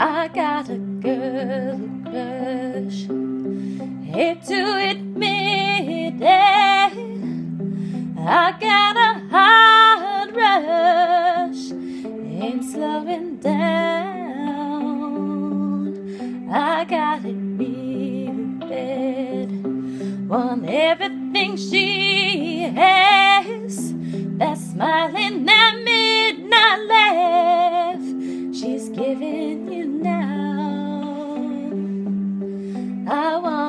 I got a girl crush. Hate to admit it, I got a hard rush. Ain't slowing down. I got it muted. Want everything she has. That smiling at midnight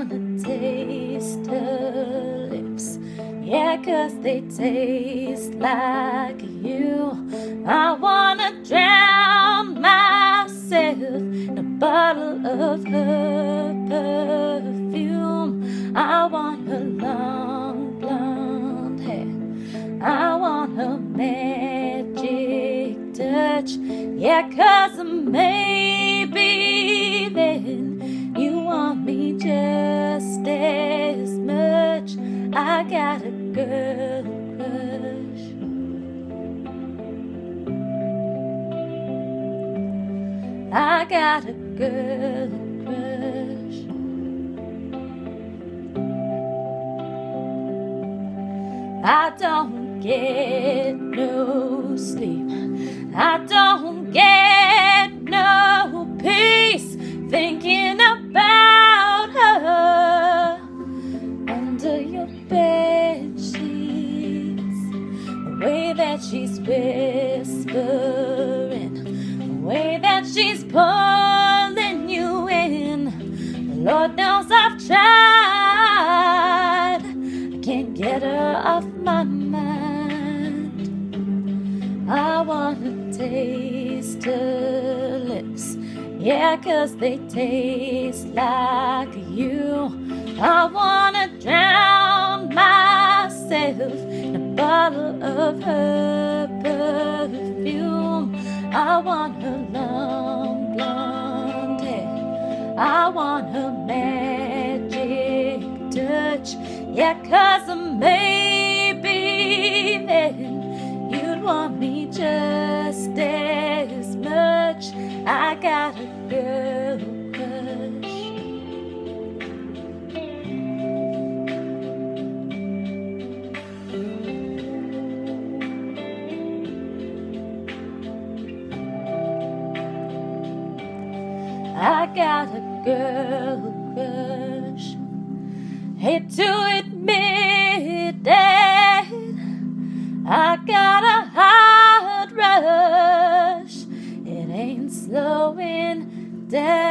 wanna taste her lips. Yeah, cause they taste like you. I wanna drown myself in a bottle of her perfume. I want her long blonde hair. I want her magic touch. Yeah, cause maybe then me just as much. I got a girl crush. I got a girl crush. I don't get no sleep. I don't get she's whispering, the way that she's pulling you in. Lord knows I've tried. I can't get her off my mind. I wanna taste her lips. Yeah, cause they taste like you. I wanna I want her long blonde hair. I want her magic touch. Yeah, cause maybe then you'd want me just as much. I got a girl got a girl crush. Hate to admit it. I got a hard rush. It ain't slowing down.